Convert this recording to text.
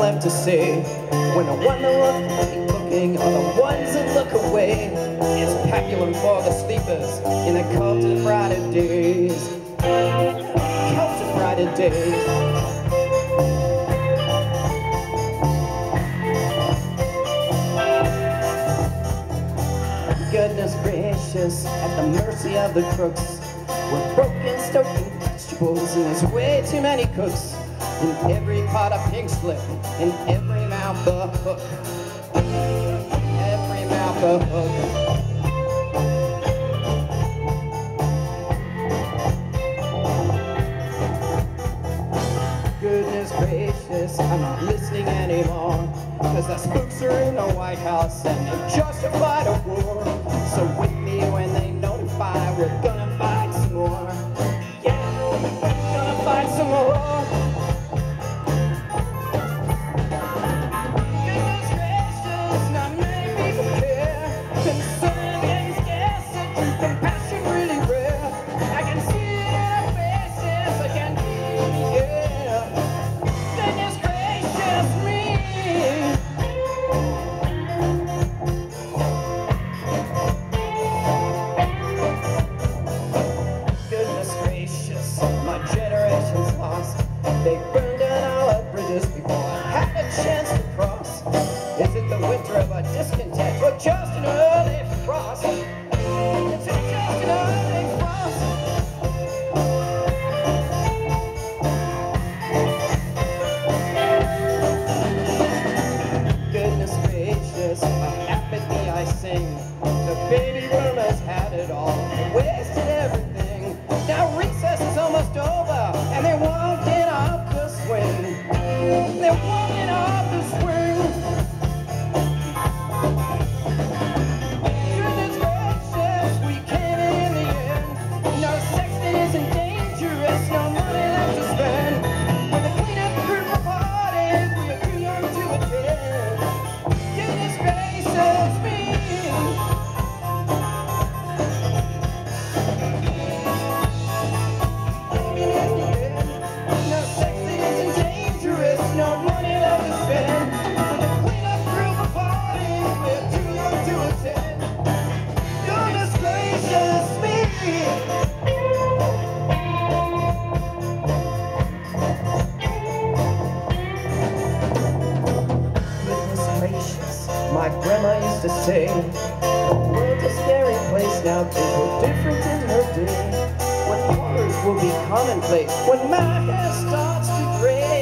left to say When the one that look looking are the ones that look away It's peculum for the sleepers in the cult of brighter days Cult of brighter days goodness gracious, at the mercy of the crooks. We're broken, stoking vegetables, and there's way too many cooks. In every pot a pink slip, in every mouth a hook. Every mouth a hook. Goodness gracious, I'm not listening anymore. Cause the spooks are in the White House and they justified a war. So just an early frost? Is it just an early frost? Goodness gracious, I sing. The baby boomers had it all, grandma used to say, the world's a scary place now, things were different in her day. When horrors will be commonplace, when my hair starts to gray.